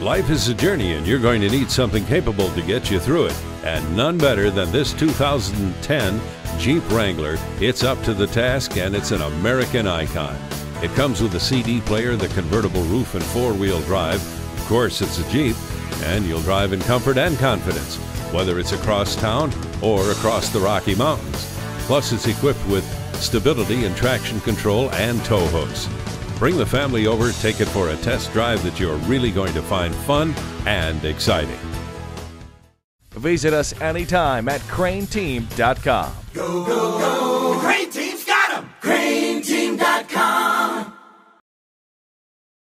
Life is a journey, and you're going to need something capable to get you through it. And none better than this 2010 Jeep Wrangler. It's up to the task, and it's an American icon. It comes with a CD player, the convertible roof, and four wheel drive. Of course, it's a Jeep, and you'll drive in comfort and confidence, whether it's across town or across the Rocky Mountains. Plus, it's equipped with stability and traction control and tow hooks. Bring the family over, take it for a test drive that you're really going to find fun and exciting. Visit us anytime at crainteam.com. Go, go, go.